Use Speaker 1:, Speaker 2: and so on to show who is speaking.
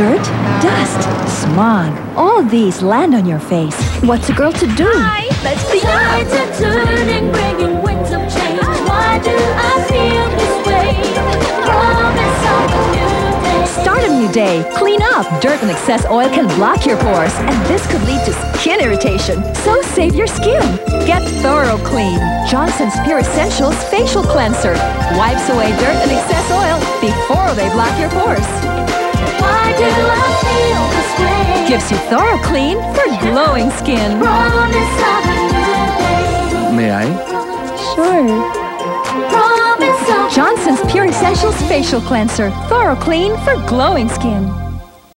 Speaker 1: Dirt, dust, smog. All these land on your face. What's a girl to do?
Speaker 2: Let's clean
Speaker 3: Tides are turning, bringing winds of change. Why do I feel this way? Promise of a new day.
Speaker 1: Start a new day. Clean up. Dirt and excess oil can block your pores, and this could lead to skin irritation. So save your skin. Get thorough clean. Johnson's Pure Essentials Facial Cleanser wipes away dirt and excess oil before they block your pores.
Speaker 3: Why
Speaker 1: Gives you thorough clean for glowing skin.
Speaker 3: Promise of a new day.
Speaker 4: May I?
Speaker 1: Sure. Johnson's Pure Essentials Facial Cleanser. Thorough clean for glowing skin.